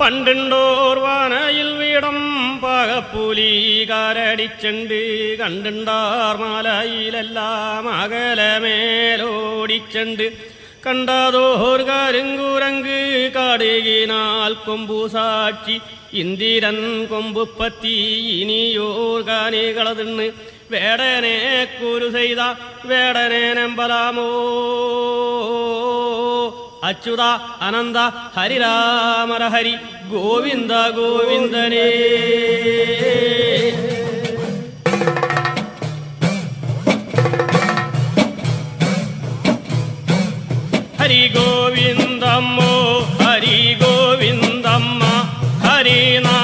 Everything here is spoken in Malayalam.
പണ്ടുണ്ടോർ വാനയിൽ വീടം പാകപ്പൂലി കാരടിച്ചുണ്ട് കണ്ടുണ്ടാർ മാലയിലെല്ലാം അകലമേലോടിച്ചുണ്ട്. കണ്ടതോർ കാരുങ്കൂരങ്ക് കാടുകിനാൽ കൊമ്പു സാക്ഷി ഇന്ദിരൻ കൊമ്പുപ്പത്തി ഇനിയോർ കാനികളതിന്ന് വേടനെ കുരു ചെയ്ത വേടനെ നമ്പലാമോ? അച്യുത അനന്ത ഹരിരാമര ഹരി ഗോവിന്ദ ഗോവിന്ദനേ. ഹരി ഗോവിന്ദമ്മോ ഹരി ഗോവിന്ദമ്മ ഹരിനാ